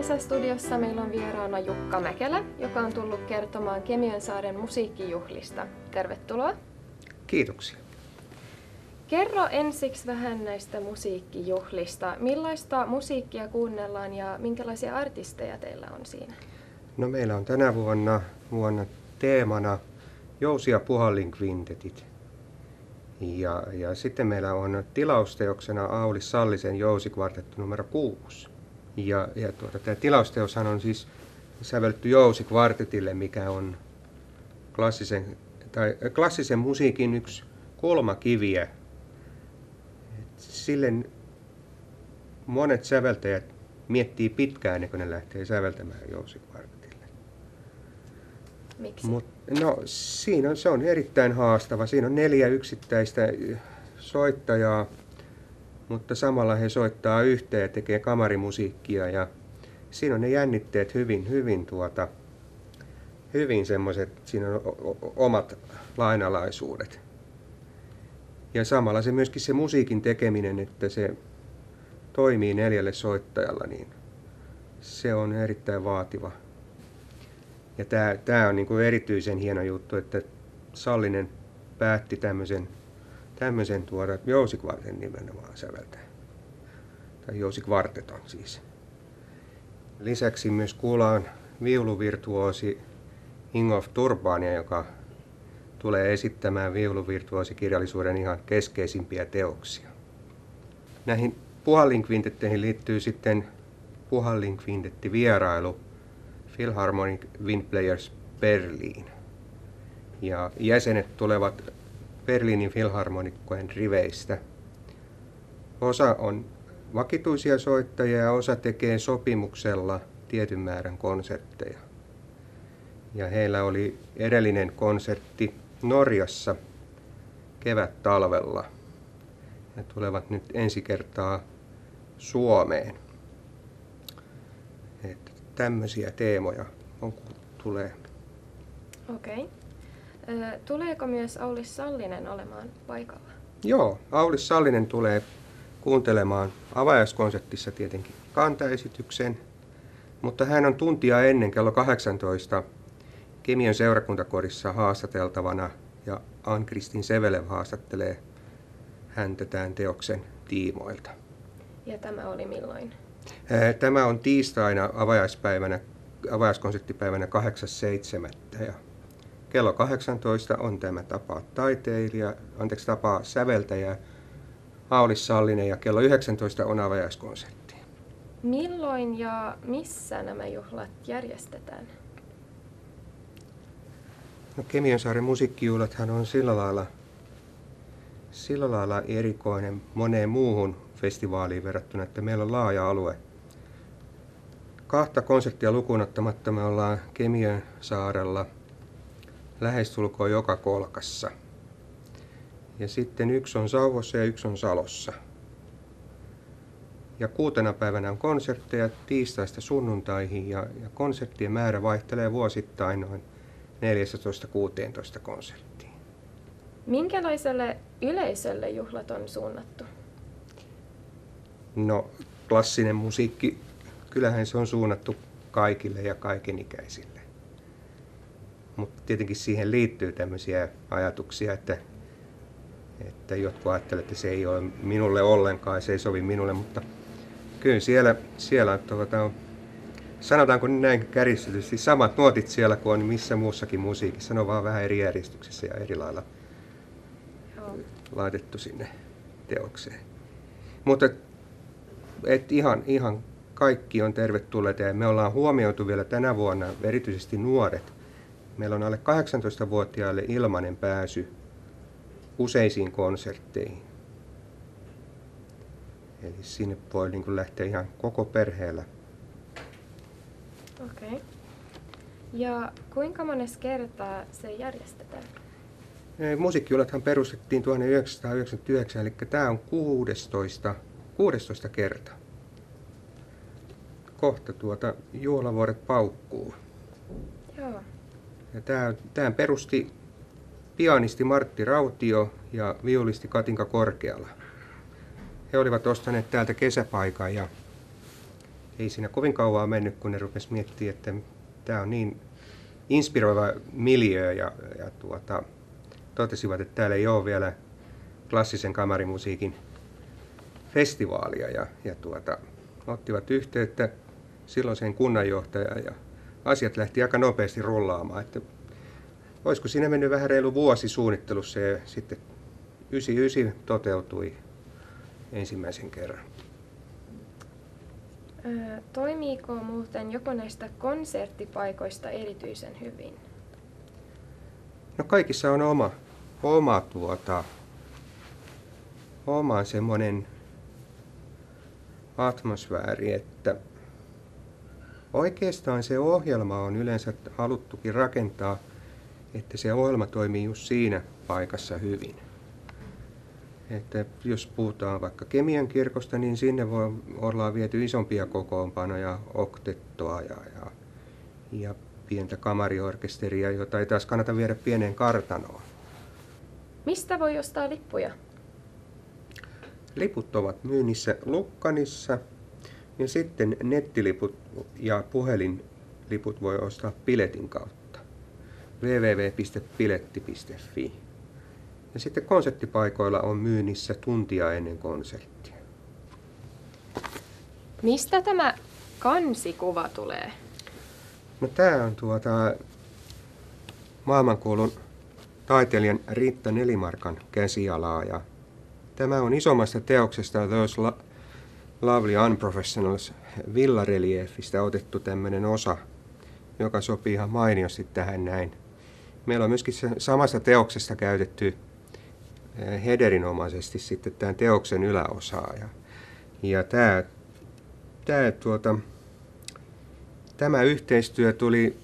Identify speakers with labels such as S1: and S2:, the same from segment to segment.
S1: kesästudiossa meillä on vieraana Jukka Mäkelä, joka on tullut kertomaan Kemiönsaaren musiikkijuhlista. Tervetuloa.
S2: Kiitoksia.
S1: Kerro ensiksi vähän näistä musiikkijuhlista. Millaista musiikkia kuunnellaan ja minkälaisia artisteja teillä on siinä?
S2: No meillä on tänä vuonna, vuonna teemana Jousi ja Puhallin kvintetit. Ja, ja sitten meillä on tilausteoksena Auli Sallisen Jousikvartettu numero 6. Ja, ja tuota, tämä tilausteoshan on siis sävelletty Jousikvartetille, mikä on klassisen, tai, klassisen musiikin yksi kulmakiviä. sille monet säveltäjät miettii pitkään ennen kuin ne lähtee säveltämään Jousikvartetille.
S1: Miksi?
S2: Mut, no siinä on, se on erittäin haastava. Siinä on neljä yksittäistä soittajaa, mutta samalla he soittaa yhteen ja tekee kamarimusiikkia ja siinä on ne jännitteet hyvin, hyvin tuota, hyvin semmoiset, siinä on omat lainalaisuudet. Ja samalla se myöskin se musiikin tekeminen, että se toimii neljälle soittajalla, niin se on erittäin vaativa. Ja tämä, on niin kuin erityisen hieno juttu, että Sallinen päätti tämmöisen, tämmöisen tuoda jousikvarten nimenomaan säveltää. Tai jousikvarteton siis. Lisäksi myös kuullaan viuluvirtuosi Ingolf Turbania, joka tulee esittämään viuluvirtuosikirjallisuuden ihan keskeisimpiä teoksia. Näihin Puhallin kvintetteihin liittyy sitten Puhallin kvintetti vierailu Philharmonic Wind Players Berlin. Ja jäsenet tulevat Berliinin filharmonikkojen riveistä. Osa on vakituisia soittajia ja osa tekee sopimuksella tietyn määrän konsertteja. Ja heillä oli edellinen konsertti Norjassa kevät-talvella. Ja tulevat nyt ensi kertaa Suomeen. Että tämmöisiä teemoja on, tulee.
S1: Okei. Okay. Tuleeko myös Aulis Sallinen olemaan paikalla?
S2: Joo, Aulis Sallinen tulee kuuntelemaan avajaiskonsertissa tietenkin kantaesityksen, mutta hän on tuntia ennen kello 18 Kemion seurakuntakorissa haastateltavana ja Ann-Kristin Sevelev haastattelee häntä tämän teoksen tiimoilta.
S1: Ja tämä oli milloin?
S2: Tämä on tiistaina avajaispäivänä, avajaiskonserttipäivänä 8.7. Ja kello 18 on tämä tapaa taiteilija, anteeksi tapaa säveltäjä Aulis Sallinen ja kello 19 on avajaiskonsertti.
S1: Milloin ja missä nämä juhlat järjestetään?
S2: No Kemiönsaaren musiikkijuhlathan on sillä lailla, sillä lailla erikoinen moneen muuhun festivaaliin verrattuna, että meillä on laaja alue. Kahta konserttia lukuun ottamatta me ollaan Kemiön saarella lähestulkoon joka kolkassa. Ja sitten yksi on Sauvossa ja yksi on Salossa. Ja kuutena päivänä on konsertteja tiistaista sunnuntaihin ja, ja konserttien määrä vaihtelee vuosittain noin 14-16 konserttiin.
S1: Minkälaiselle yleisölle juhlat on suunnattu?
S2: No, klassinen musiikki, kyllähän se on suunnattu kaikille ja kaikenikäisille. Mutta tietenkin siihen liittyy tämmöisiä ajatuksia, että, että jotkut ajattelevat, että se ei ole minulle ollenkaan, se ei sovi minulle, mutta kyllä siellä, siellä tuota, on, sanotaanko näin kärjistetysti, samat nuotit siellä kuin on missä muussakin musiikissa, ne on vaan vähän eri järjestyksessä ja eri lailla Joo. laitettu sinne teokseen. Mutta et ihan, ihan kaikki on tervetulleita ja me ollaan huomioitu vielä tänä vuonna erityisesti nuoret. Meillä on alle 18-vuotiaille ilmainen pääsy useisiin konsertteihin. Eli sinne voi niin kuin lähteä ihan koko perheellä.
S1: Okei. Okay. Ja kuinka monessa kertaa se järjestetään?
S2: Musiikkijuhlathan perustettiin 1999, eli tämä on 16 16 kerta. Kohta tuota juolavuoret paukkuu.
S1: Joo.
S2: Ja tämä, tämä perusti pianisti Martti Rautio ja viulisti Katinka Korkeala. He olivat ostaneet täältä kesäpaikan ja, ei siinä kovin kauan mennyt, kun ne rupes miettimään, että tämä on niin inspiroiva miljö ja, ja tuota, totesivat, että täällä ei ole vielä klassisen kamarimusiikin festivaalia ja, ja tuota, ottivat yhteyttä silloiseen kunnanjohtajaan ja asiat lähti aika nopeasti rullaamaan. Että olisiko siinä mennyt vähän reilu vuosi suunnittelussa ja sitten 99 toteutui ensimmäisen kerran.
S1: Toimiiko muuten joko näistä konserttipaikoista erityisen hyvin?
S2: No kaikissa on oma, oma tuota, oma semmoinen atmosfääri, että oikeastaan se ohjelma on yleensä haluttukin rakentaa, että se ohjelma toimii just siinä paikassa hyvin. Että jos puhutaan vaikka Kemian kirkosta, niin sinne voi olla viety isompia kokoonpanoja, oktettoa ja, ja, ja pientä kamariorkesteria, jota ei taas kannata viedä pieneen kartanoon.
S1: Mistä voi ostaa lippuja?
S2: Liput ovat myynnissä Lukkanissa ja sitten nettiliput ja puhelinliput voi ostaa piletin kautta www.piletti.fi. Ja sitten konserttipaikoilla on myynnissä tuntia ennen konserttia.
S1: Mistä tämä kansikuva tulee?
S2: No tämä on tuota maailmankuulun taiteilijan Riitta Nelimarkan käsialaa ja tämä on isommasta teoksesta Those Lovely Unprofessionals villareliefistä otettu tämmöinen osa, joka sopii ihan mainiosti tähän näin. Meillä on myöskin samasta teoksesta käytetty Eh, hederinomaisesti sitten tämän teoksen yläosaa. Ja, ja tämä, tämä, tuota, tämä yhteistyö tuli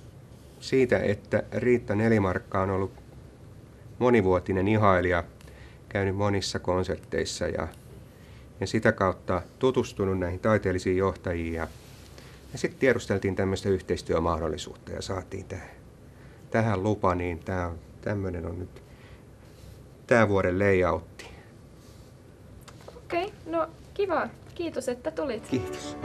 S2: siitä, että Riitta Nelimarkka on ollut monivuotinen ihailija, käynyt monissa konsertteissa ja, ja sitä kautta tutustunut näihin taiteellisiin johtajiin. Ja, ja sitten tiedusteltiin tämmöistä yhteistyömahdollisuutta ja saatiin tähän, tähän lupa, niin tämä on, tämmöinen on nyt tämä vuoden layoutti.
S1: Okei, okay, no kiva. Kiitos, että tulit.
S2: Kiitos.